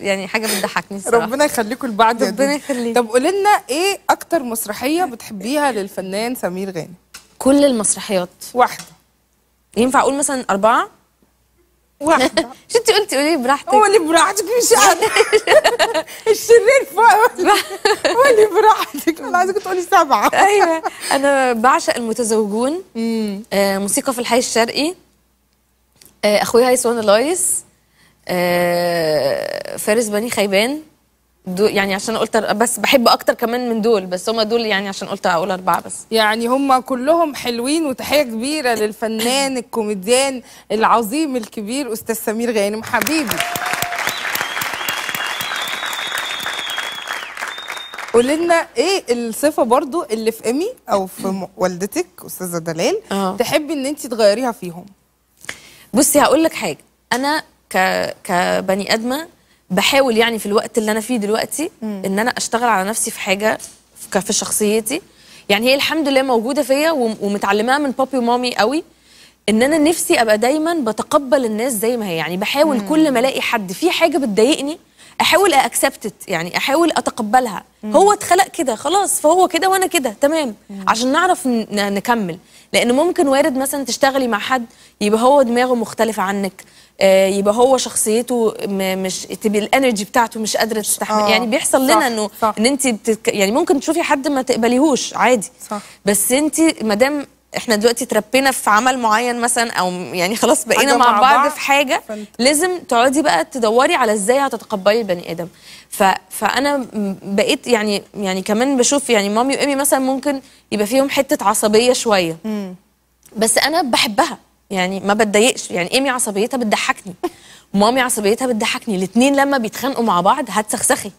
يعني حاجة بتضحكني الصراحة. ربنا يخليكم لبعض ربنا. يخليك. طب قولي لنا إيه أكتر مسرحية بتحبيها للفنان سمير غانم؟ كل المسرحيات. واحدة. ينفع أقول مثلا أربعة؟ واحدة. انت قلتي قولي براحتك. قولي براحتك مش أنا. الشرير فوق. قولي براحتك. أنا عايزك تقولي سبعة. أيوه. أنا بعشق المتزوجون. آه موسيقى في الحي الشرقي. آه أخويا هيسون الايس آه فارس بني خيبان. دول يعني عشان قلت بس بحب أكتر كمان من دول بس هم دول يعني عشان قلت أقول أربعة بس. يعني هم كلهم حلوين وتحية كبيرة للفنان الكوميديان العظيم الكبير أستاذ سمير غانم حبيبي. قولي لنا إيه الصفة برضو اللي في ايمي أو في والدتك أستاذة دلال آه. تحبي إن انت تغيريها فيهم؟ بصي هقول لك حاجة. أنا ك كبني آدمة بحاول يعني في الوقت اللي أنا فيه دلوقتي إن أنا أشتغل على نفسي في حاجة في شخصيتي. يعني هي الحمد لله موجودة فيا وم- ومتعلماها من بابي ومامي قوي إن أنا نفسي أبقى دايما بتقبل الناس زي ما هي. يعني بحاول كل ما ألاقي حد في حاجة بتضايقني أحاول اكسبتت يعني أحاول أتقبلها. هو اتخلق كده خلاص فهو كده وأنا كده تمام. عشان نعرف نكمل. لأن ممكن وارد مثلا تشتغلي مع حد يبقى هو دماغه مختلفة عنك آه، يبقى هو شخصيته مش تبقى الانرجي بتاعته مش قادرة تستحمل. آه، يعني بيحصل لنا إنه صح. إن انت بتك... يعني ممكن تشوفي حد ما تقبليهوش عادي. صح. بس انت ما دام إحنا دلوقتي تربينا في عمل معين مثلا أو يعني خلاص بقينا مع, مع بعض, بعض، في حاجة فانت- لازم تقعدي بقى تدوري على إزاي هتتقبلي البني آدم. ف... فأنا م- بقيت يعني يعني كمان بشوف يعني مامي وإيمي مثلا ممكن يبقى فيهم حتة عصبية شوية. بس أنا بحبها. يعني ما بتضايقش. يعني إيمي عصبيتها بتضحكني. مامي عصبيتها بتضحكني. الاثنين لما بيتخانقوا مع بعض هتسخسخي.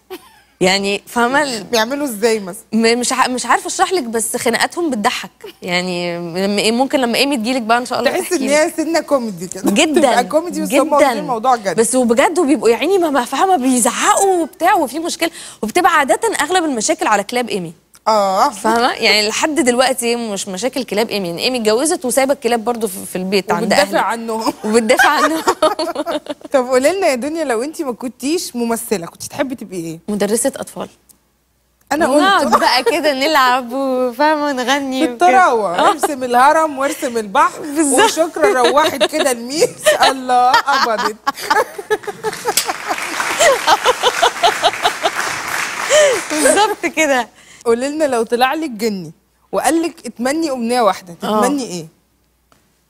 يعني فاهمة بيعملوا إزاي مثلا؟ مش ع- مش عارفة أشرح لك بس خناقاتهم بتضحك. يعني لما إيه ممكن لما إيمي تجيلك بقى إن شاء الله تحس إن. هي سنة كوميدي كده. جدا كوميدي بس واخدين الموضوع جد. بس وبجد وبيبقوا يا عيني ما ما فاهمة بيزعقوا وبتاع وفي مشكلة. وبتبقى عادة أغلب المشاكل على كلاب إيمي. آه. فاهمة؟ يعني لحد دلوقتي مش مشاكل كلاب. إيمي يعني إيمي اتجوزت وسايبة الكلاب برضو في البيت عند وبتدافع اهلها عنهم. وبتدافع عنهم. طب قولي لنا يا دنيا لو انت ما كنتيش ممثلة كنت تحبي تبقي إيه؟ مدرسة أطفال. أنا نقعد قلت بقى كده نلعب وفاهمه نغني. بالطراوه ارسم الهرم وارسم البحر. وشكرا روحت كده الميس. الله قبضت. بالظبط كده. قولي لنا لو طلع لك جني وقال لك اتمني امنيه واحدة تتمني إيه؟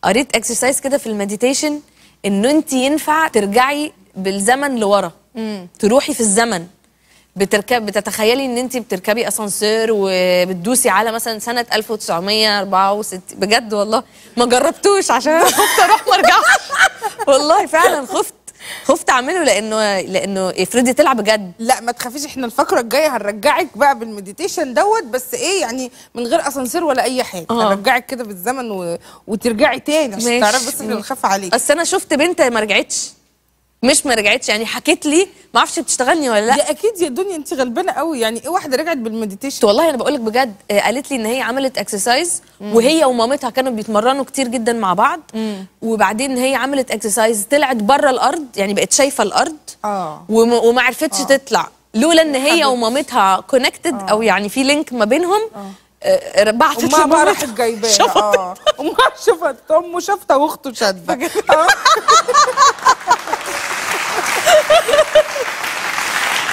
قريت exercise كده في ال meditation إنه أنت ينفع ترجعي بالزمن لورا. تروحي في الزمن. بتركب بتتخيلي إن أنت بتركبي أسانسير وبتدوسي على مثلا سنة 1964 بجد والله ما جربتوش عشان أنا خفت أروح ما ارجعش والله فعلا خفت. خفت اعمله لأنه لأنه افرضي طلع بجد لا ما تخافيش إحنا الفقره الجاية هنرجعك بقى بال meditation دوت بس إيه يعني من غير اسانسير ولا اي حاجة آه. هنرجعك كده بالزمن و... وترجعي تاني عشان. تعرفي بس ان بنخاف عليك اصل أنا شفت بنت ما رجعتش مش ما رجعتش يعني حكيت لي ما أعرفش بتشتغلني ولا لا. دي أكيد يا دنيا أنت غلبانة قوي يعني إيه واحدة رجعت بال meditation. والله أنا بقول لك بجد آه، قالت لي إن هي عملت exercise وهي ومامتها كانوا بيتمرنوا كتير جدا مع بعض. وبعدين هي عملت exercise طلعت بره الأرض يعني بقت شايفة الأرض. آه. وما, عرفتش تطلع. لولا إن هي ومامتها connected أو يعني في link ما بينهم آه، بعتت أمها بقى. راحت جايباها. شفطت. آه. أمها شفت أمه شفطه وأخته شادة. آه.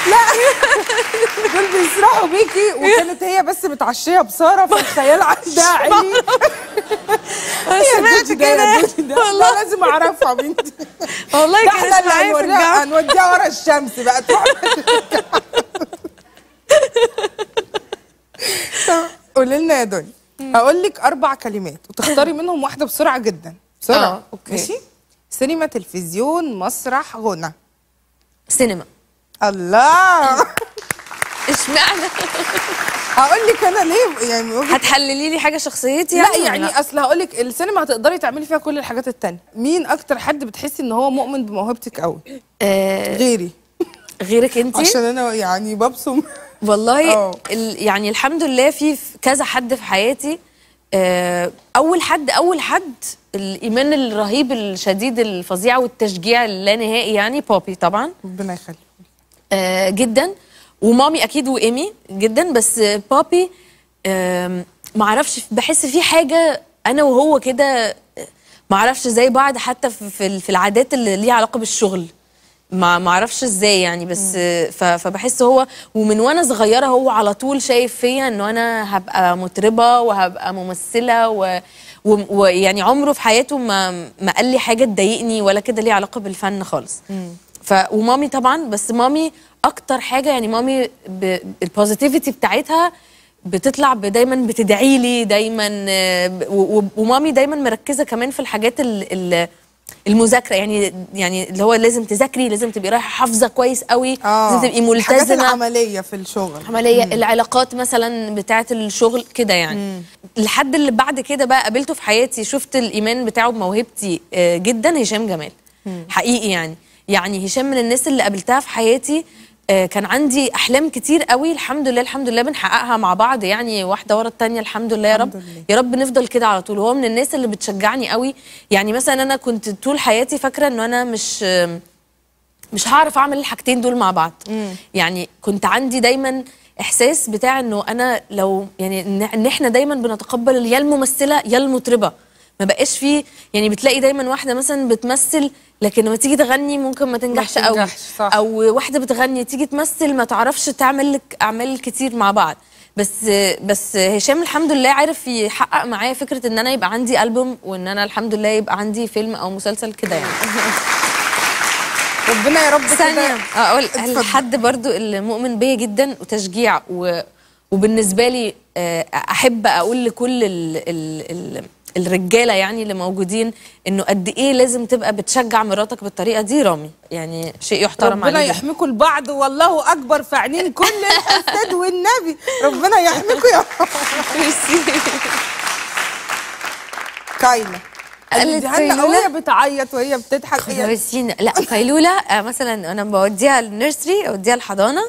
لا. دول بيسرحوا بيكي وكانت هي بس متعشية بصارة فالخيال عندها عيني سمعت كده. والله. لازم أعرفها بنتي. والله كانت معايا في هنوديها الجامعة هنوديها ورا الشمس بقى تروح. قولي لنا يا دنيا. هقول لك أربع كلمات وتختاري منهم واحدة بسرعة جدا. بسرعة. آه، أوكي. ماشي؟ سينما تلفزيون مسرح غنى. سينما. الله. إشمعنى؟ هقول لك أنا ليه يعني هتحللي لي حاجة شخصيتي لا ولا يعني أصل هقول لك السينما هتقدري تعملي فيها كل الحاجات التانية. مين أكتر حد بتحسي إن هو مؤمن بموهبتك قوي آه غيري. غيرك انت عشان أنا يعني ببصم والله. ال- يعني الحمد لله في في كذا حد في حياتي. آه، أول حد أول حد الإيمان الرهيب الشديد الفظيع والتشجيع اللانهائي يعني بابي طبعا. ربنا يخليك. آه جدا. ومامي أكيد وإيمي جدا. بس آه، بابي آم، معرفش بحس في حاجة أنا وهو كده آه، معرفش زي بعض حتى في- في العادات اللي ليها علاقة بالشغل. ما معرفش إزاي يعني. بس آه، فبحس هو ومن وأنا صغيرة هو على طول شايف فيا إنه أنا هبقى مطربة وهبقى ممثلة و- ويعني عمره في حياته ما ما قال لي حاجة تضايقني ولا كده ليها علاقة بالفن خالص. ف ومامي طبعا بس مامي أكتر حاجة يعني مامي البوزيتيفيتي بتاعتها بتطلع دايما بتدعي لي دايما آه، ومامي دايما مركزة كمان في الحاجات ال ال المذاكرة يعني يعني اللي هو لازم تذاكري لازم تبقي رايحة حافظة كويس قوي لازم تبقي الحاجات ملتزمه العملية في الشغل. عملية العلاقات مثلا بتاعة الشغل كده يعني. الحد اللي بعد كده بقى قابلته في حياتي شفت الإيمان بتاعه بموهبتي آه، جدا هشام جمال. حقيقي يعني. يعني هشام من الناس اللي قابلتها في حياتي آه، كان عندي أحلام كتير قوي. الحمد لله الحمد لله بنحققها مع بعض. يعني واحدة ورا التانية الحمد لله يا رب. لله. يا رب نفضل كده على طول. هو من الناس اللي بتشجعني قوي. يعني مثلا أنا كنت طول حياتي فاكرة إنه أنا مش مش هعرف أعمل الحاجتين دول مع بعض. يعني كنت عندي دايما إحساس بتاع إنه أنا لو يعني إن إحنا دايما بنتقبل يا الممثلة يا المطربة. ما بقاش فيه. يعني بتلاقي دايما واحدة مثلا بتمثل لكن لما تيجي تغني ممكن ما تنجحش قوي. صح. أو واحدة بتغني تيجي تمثل ما تعرفش تعمل لك أعمال كتير مع بعض. بس بس هشام الحمد لله عارف يحقق معايا فكرة إن أنا يبقى عندي ألبوم وإن أنا الحمد لله يبقى عندي فيلم أو مسلسل كده يعني. ربنا يا رب ثانية أقول. الحد برضو اللي مؤمن بيا جدا وتشجيع و... وبالنسبة لي آه، أحب أقول لكل ال... ال... ال... الرجالة يعني اللي موجودين إنه قد إيه لازم تبقى بتشجع مراتك بالطريقة دي رامي؟ يعني شيء يحترم ربنا عليه جداً. يحميكم البعض والله أكبر في عينين كل الحساد والنبي. ربنا يحميكم يا كايلا قالت قيلولة؟ وهي بتعيط وهي بتضحك. بسين لا قيلوله آه، مثلا أنا بوديها النيرسري اوديها الحضانة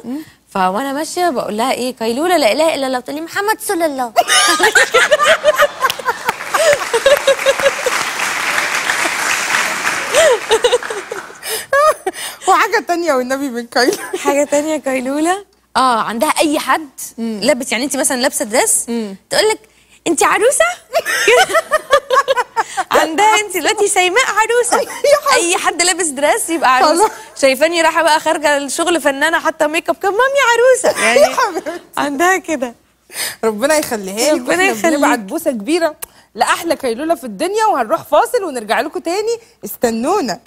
فوانا ماشية بقول لها إيه قيلوله لا إله إلا الله. بتقول لي محمد صلى الله وحاجه تانية والنبي من كايلا حاجة تانية قيلوله آه عندها أي حد لابس يعني انت مثلا لابسة دريس تقول لك انت عروسة؟ عندها انت دلوقتي سيماء عروسة. أي حد لابس دريس يبقى عروسة. شايفاني رايحة بقى خارجة الشغل فنانة حاطة ميك اب كم مامي عروسة. يعني عندها كده. ربنا يخليها لك. ربنا يخليك. بنبعت بوسة كبيرة. لأحلى كيلولة في الدنيا وهنروح فاصل ونرجع لكم تاني. استنونا.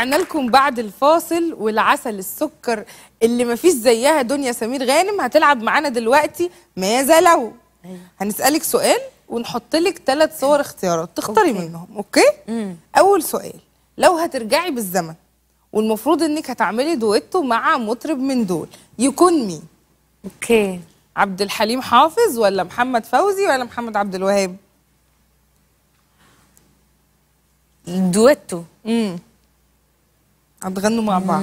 ورجعنا لكم بعد الفاصل والعسل السكر اللي مفيش زيها دنيا سمير غانم هتلعب معانا دلوقتي ماذا لو هنسألك سؤال ونحط لك ثلاث صور اختيارات تختاري okay. منهم okay؟ أول سؤال لو هترجعي بالزمن والمفروض إنك هتعملي دويتو مع مطرب من دول يكون مين؟ okay. عبد الحليم حافظ ولا محمد فوزي ولا محمد عبد الوهاب؟ دويتو امم هتغنوا مع بعض.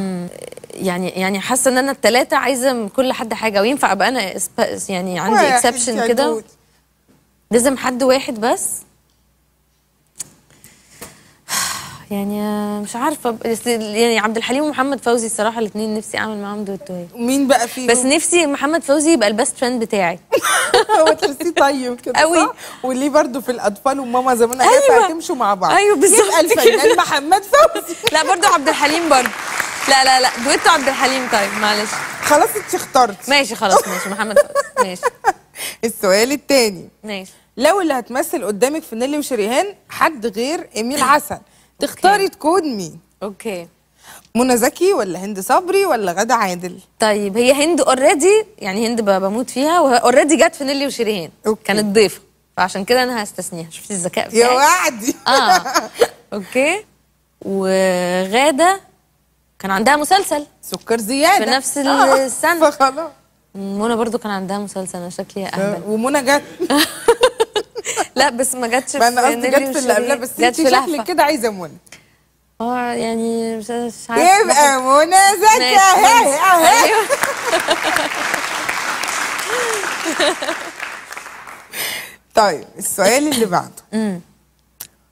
يعني يعني حاسة إن أنا الثلاثه عايزة من كل حد حاجة وينفع أبقى أنا يعني عندي exception كده. لازم حد واحد بس؟ يعني مش عارفة بس يعني عبد الحليم ومحمد فوزي الصراحة الاثنين نفسي أعمل معاهم دويتو مين بقى فيهم؟ بس نفسي محمد فوزي يبقى ال best friend بتاعي. هو تحسيه طيب كده. صح؟ وليه برضو في الأطفال وماما زمان أيوة. أيوة. هتمشوا مع بعض. أيوة بالظبط يبقى الفنان محمد فوزي. لا برضو عبد الحليم برضو لا لا لا دويتو عبد الحليم طيب معلش. خلاص انت اخترت ماشي خلاص ماشي محمد فوزي. ماشي. السؤال الثاني ماشي. لو اللي هتمثل قدامك في نيلي وشريهان حد غير إيمي الحسن تختاري تكون مين؟ أوكي. منى زكي ولا هند صبري ولا غادة عادل؟ طيب هي هند already يعني هند بموت فيها وهي already جت في نيلي أوكي. كانت ضيفه فعشان كده أنا هستثنيها. شفتي الذكاء يا بتاعي؟ وعدي. آه. أوكي. وغادة كان عندها مسلسل. سكر زيادة. في نفس آه، السنة. فخلاص. منى برضو كان عندها مسلسل أنا شكلي أهبل. ومنى جت. لا بس ما جاتش ما أنا في قصدي جت في اللي قبلها. بس انت في شكلك. كده عايزة منى آه يعني مش عارفة يبقى منى زكي. اهي اهي طيب السؤال اللي بعده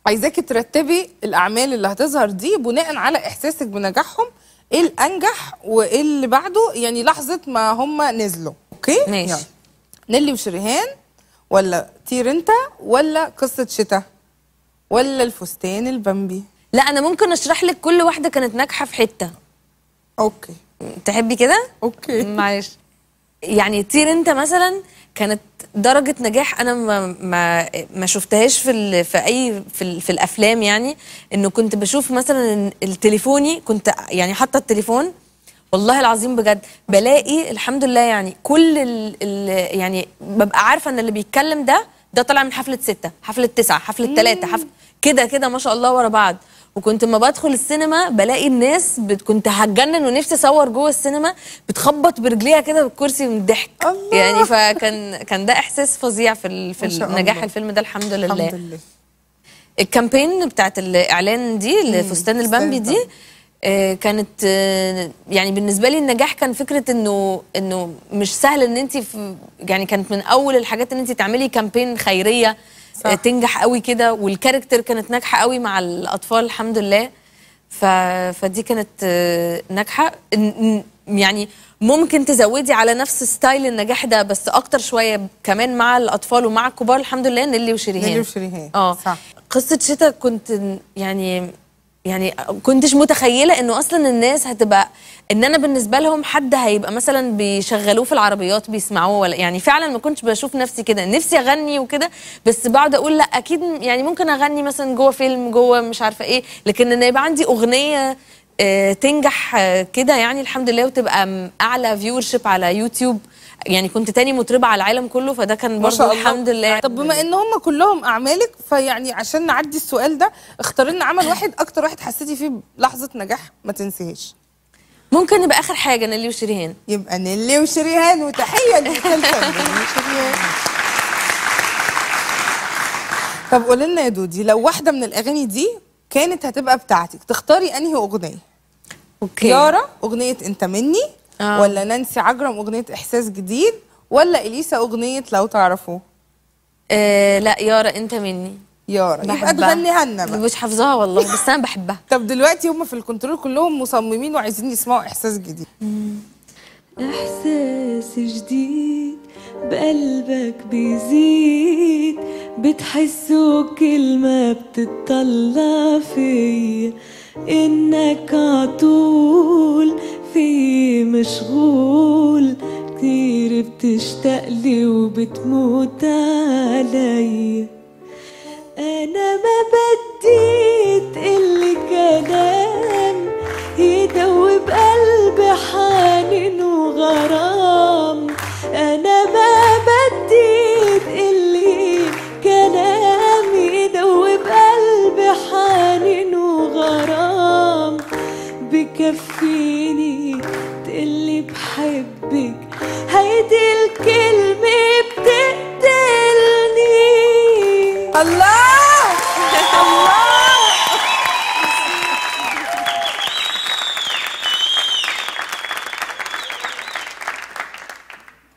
عايزاكي ترتبي الأعمال اللي هتظهر دي بناء على إحساسك بنجاحهم إيه الأنجح وإيه اللي بعده يعني لحظة ما هم نزلوا أوكي ماشي. يلا. نيلي وشريهان ولا طير انت ولا قصة شتاء ولا الفستان البامبي. لا أنا ممكن أشرح لك كل واحدة كانت ناجحة في حتة. أوكي. تحبي كده؟ أوكي. معلش. يعني طير انت مثلا كانت درجة نجاح أنا ما ما ما شفتهاش في ال في أي في, ال في الأفلام يعني. إنه كنت بشوف مثلا التليفوني كنت يعني حاطة التليفون والله العظيم بجد بلاقي الحمد لله يعني كل ال ال يعني ببقى عارفة إن اللي بيتكلم ده ده طالع من حفلة ستة حفلة تسعة حفلة ثلاثة حفله كده كده ما شاء الله ورا بعض. وكنت لما بدخل السينما بلاقي الناس بت... كنت هتجنن ونفسي أصور جوه السينما بتخبط برجليها كده بالكرسي من الضحك. يعني فكان كان ده إحساس فظيع في ال... في نجاح. الفيلم ده الحمد لله. الحمد لله. ال campaign بتاعت الإعلان دي لفستان فستان البامبي. دي كانت آه، يعني بالنسبة لي النجاح كان فكرة إنه إنه مش سهل إن انت يعني كانت من أول الحاجات إن انت تعملي campaign خيرية صح. آه، تنجح قوي كده وال character كانت ناجحة قوي مع الأطفال الحمد لله. ف... فدي كانت آه، ناجحة. يعني ممكن تزودي على نفس style النجاح ده بس أكتر شوية كمان مع الأطفال ومع الكبار الحمد لله نيلي وشريهان. نيلي وشريهان. آه. صح. قصة شتا كنت يعني يعني كنتش متخيلة إنه أصلا الناس هتبقى إن أنا بالنسبة لهم حد هيبقى مثلا بيشغلوه في العربيات بيسمعوه ولا يعني فعلا ما كنتش بشوف نفسي كده. نفسي أغني وكده بس بقعد أقول لأ أكيد يعني ممكن أغني مثلا جوه فيلم جوه مش عارفة إيه لكن إن يبقى عندي أغنية آه، تنجح آه، كده يعني الحمد لله وتبقى أعلى viewership على يوتيوب يعني كنت تاني مطربة على العالم كله فده كان برضه الحمد لله. طب بما إن هم كلهم أعمالك فيعني عشان نعدي السؤال ده اختار لنا عمل واحد أكتر واحد حسيتي فيه بلحظة نجاح ما تنسيهاش. ممكن يبقى آخر حاجة نيلي وشريهان. يبقى نيلي وشريهان وتحية لمسلسل نيلي وشريهان. طب قولي لنا يا دودي لو واحدة من الأغاني دي كانت هتبقى بتاعتك تختاري أنهي أغنية؟ أوكي. يارا أغنية أنت مني آه. ولا نانسي عجرم أغنية إحساس جديد ولا إليسا أغنية لو تعرفوه؟ آه لا يارا أنت مني. يارا يبقى بحبها. تغنيها لنا بقى. مش حافظاها والله بس أنا بحبها. طب دلوقتي هم في الكنترول كلهم مصممين وعايزين يسمعوا إحساس جديد. إحساس جديد بقلبك بيزيد بتحسه كل ما بتطلع فيا. إنك عطول في مشغول كتير بتشتاقلي وبتموت عليا أنا ما بدي تقلي كلام يدوب قلبي حنين وغرام. بكفيني تقلي بحبك. هيدي الكلمة بتقتلني. الله! الله!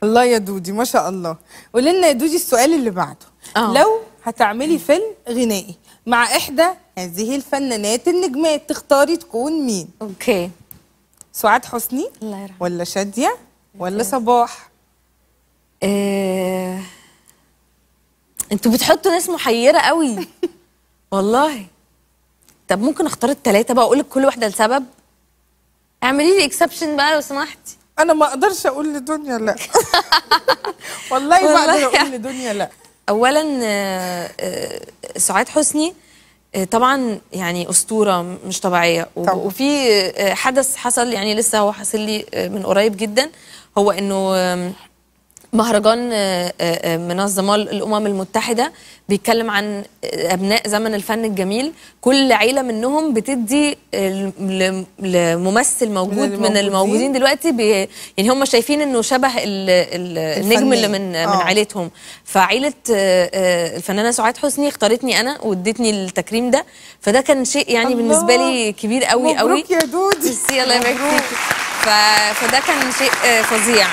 الله يا دودي ما شاء الله. قولي لنا يا دودي السؤال اللي بعده. آه. لو هتعملي فيلم غنائي مع إحدى هذه الفنانات النجمات تختاري تكون مين؟ أوكي. سعاد حسني الله يرحمه. ولا شادية ولا صباح؟ آه... أنتوا بتحطوا ناس محيرة قوي. والله. طب ممكن اختار الثلاثه بقى أقول لك كل واحدة لسبب. اعملي لي exception بقى لو سمحتي. أنا ما أقدرش أقول لدنيا لا. والله ما أقدر أقول. لدنيا لا. اولا آه، آه، سعاد حسني. طبعا يعني أسطورة مش طبيعية طبعا. وفي آه، حدث حصل يعني لسه هو حاصل لي آه، من قريب جدا هو إنه مهرجان آه، آه، آه، منظمه الأمم المتحدة بيتكلم عن أبناء زمن الفن الجميل كل عيلة منهم بتدي لممثل موجود من الموجودين. الموجودين دلوقتي بي يعني هم شايفين إنه شبه ال- ال- النجم اللي من من آه. عيلتهم فعيلة الفنانة سعاد حسني اختارتني أنا وادتني التكريم ده فده كان شيء يعني الله. بالنسبة لي كبير قوي قوي مبروك يا دودي الله يبارك. فده كان شيء فظيع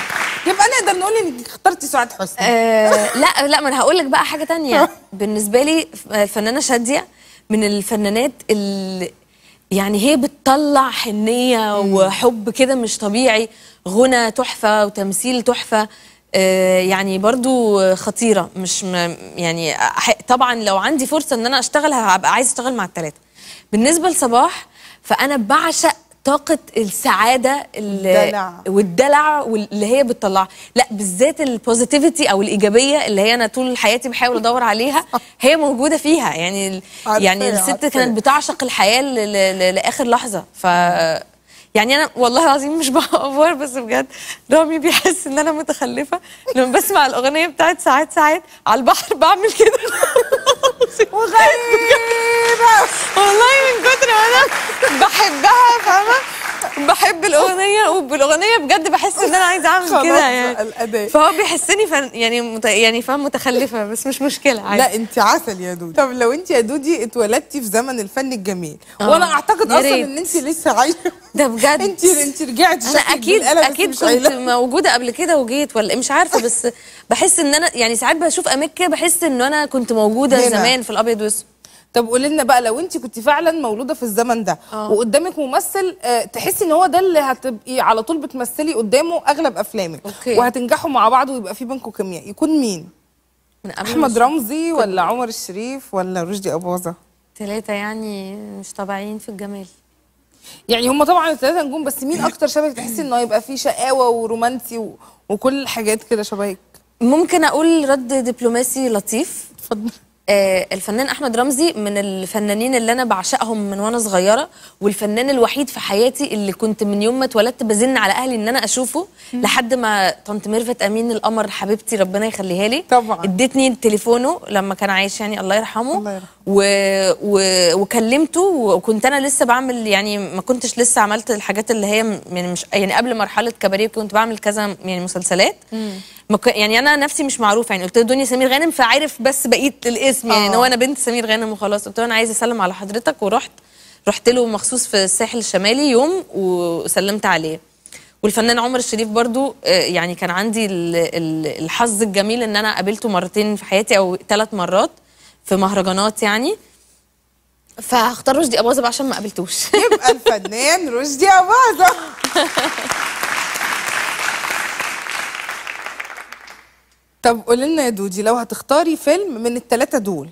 يبقى نقدر نقول إنك اخترتي سعاد حسني. آه لا لا ما أنا هقول لك بقى حاجة تانية. بالنسبة لي الفنانه شادية من الفنانات اللي يعني هي بتطلع حنية وحب كده مش طبيعي. غنى تحفة وتمثيل تحفة. آه يعني برضو خطيرة. مش يعني طبعا لو عندي فرصة إن أنا اشتغل هبقى عايزة أشتغل مع الثلاثه بالنسبة لصباح فأنا بعشق طاقة السعادة اللي الدلع. والدلع واللي هي بتطلعها. لا بالذات البوزيتيفيتي أو الإيجابية اللي هي أنا طول حياتي بحاول أدور عليها هي موجودة فيها. يعني ال- يعني الست. كانت بتعشق الحياة ل- ل- ل- لآخر لحظة. ف يعني أنا والله العظيم مش بأفور بس بجد رامي بيحس إن أنا متخلفة. لما بسمع الأغنية بتاعت ساعات ساعات على البحر بعمل كده. وغريبة. والله من كتر ما أنا بحب الأغنية وبالأغنية بجد بحس إن أنا عايزة أعمل كده يعني الأداء. فهو بيحسني فن يعني مت... يعني فاهم متخلفة بس مش مشكلة عادي لا انت عسل يا دودي طب لو انت يا دودي اتولدتي في زمن الفن الجميل آه. وأنا أعتقد أصلا. إن انت لسه عايشة ده بجد انت انت رجعتي أنا أكيد أكيد كنت. موجودة قبل كده وجيت ولا مش عارفة بس بحس إن أنا يعني ساعات بشوف أماكن بحس إن أنا كنت موجودة. زمان في الأبيض وأسود طب قولي لنا بقى لو انت كنت فعلا مولودة في الزمن ده آه. وقدامك ممثل آه تحسي إن هو ده اللي هتبقي على طول بتمثلي قدامه أغلب أفلامك أوكي. وهتنجحوا مع بعض ويبقى في بينكم كيمياء يكون مين؟ من أحمد رمزي ولا عمر الشريف ولا رشدي أباظة؟ ثلاثة يعني مش طبيعيين في الجمال. يعني هم طبعا الثلاثه نجوم بس مين أكتر شبهك تحسي إنه يبقى فيه شقاوة ورومانسي و... وكل الحاجات كده شبهك؟ ممكن أقول رد دبلوماسي لطيف. اتفضل. الفنان أحمد رمزي من الفنانين اللي أنا بعشقهم من وأنا صغيرة والفنان الوحيد في حياتي اللي كنت من يوم ما اتولدت بزن على أهلي إن أنا أشوفه لحد ما طنط ميرفت أمين القمر حبيبتي ربنا يخليها لي طبعاً. ادتني تليفونه لما كان عايش يعني الله يرحمه الله يرحمه. و... و... وكلمته وكنت أنا لسه بعمل يعني ما كنتش لسه عملت الحاجات اللي هي يعني مش يعني قبل مرحلة كباريه كنت بعمل كذا يعني مسلسلات ك... يعني أنا نفسي مش معروفة يعني قلت له دنيا سمير غانم فعارف بس بقية الاسم يعني ان آه. هو أنا بنت سمير غانم وخلاص. قلت له أنا عايزة أسلم على حضرتك ورحت رحت له مخصوص في الساحل الشمالي يوم وسلمت عليه. والفنان عمر الشريف برضو آه، يعني كان عندي ال- ال- الحظ الجميل إن أنا قابلته مرتين في حياتي أو ثلاث مرات في مهرجانات يعني. فهختار رشدي أباظة عشان ما قابلتوش. يبقى الفنان رشدي أباظة. طب قولي لنا يا دودي لو هتختاري فيلم من الثلاثه دول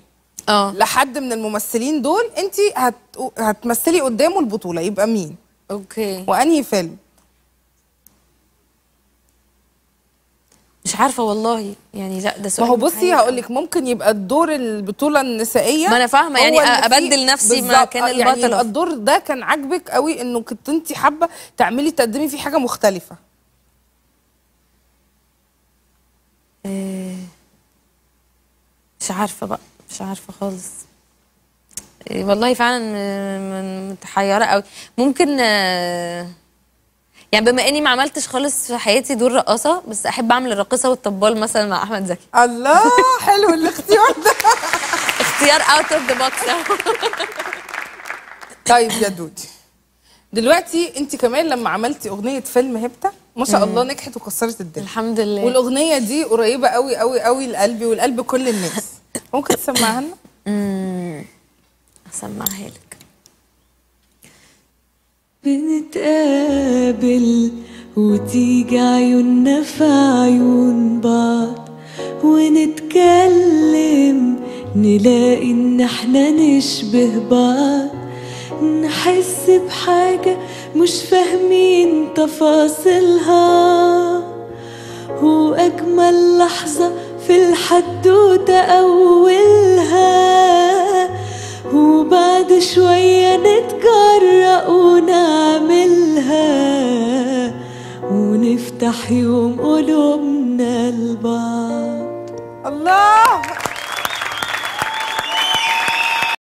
آه. لحد من الممثلين دول انت هت... هتمثلي قدامه البطولة يبقى مين؟ أوكي. وأنهي فيلم؟ مش عارفة والله يعني لا ده ما سؤال هو بصي هقول. لك ممكن يبقى الدور البطولة النسائية. ما أنا فاهمة، هو يعني أبدل نفسي بالظبط، مكان آه، يعني البطلة. يبقى الدور ده كان عاجبك قوي إنه كنت انت حابة تعملي تقدمي فيه حاجة مختلفة. مش عارفة بقى مش عارفة خالص. إيه، والله فعلا متحيرة قوي. ممكن يعني بما إني ما عملتش خالص في حياتي دور رقاصة بس أحب أعمل الراقصه والطبال مثلا مع أحمد زكي. الله حلو الاختيار ده. اختيار out of the box طيب يا دودي دلوقتي أنت كمان لما عملتي أغنية فيلم هيبتا ما شاء الله نجحت وكسرت الدنيا. الحمد لله. والأغنية دي قريبة قوي قوي قوي لقلبي ولقلب كل الناس. ممكن تسمعها لنا؟ امم أسمعها لك. بنتقابل وتيجي عيوننا في عيون بعض. ونتكلم نلاقي إن إحنا نشبه بعض. نحس بحاجة مش فاهمين تفاصيلها. وأجمل لحظة في الحدوتة أولها. وبعد شوية نتجرأ ونعملها. ونفتح يوم قلوبنا لبعض. الله!